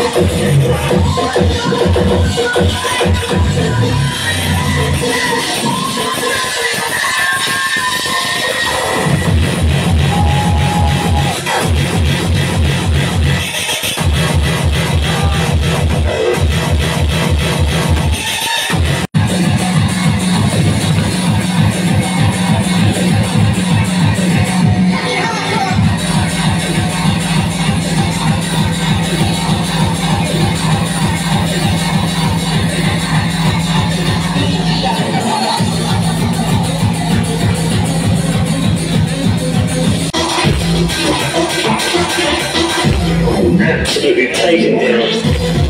Thank you. Absolutely be taken down.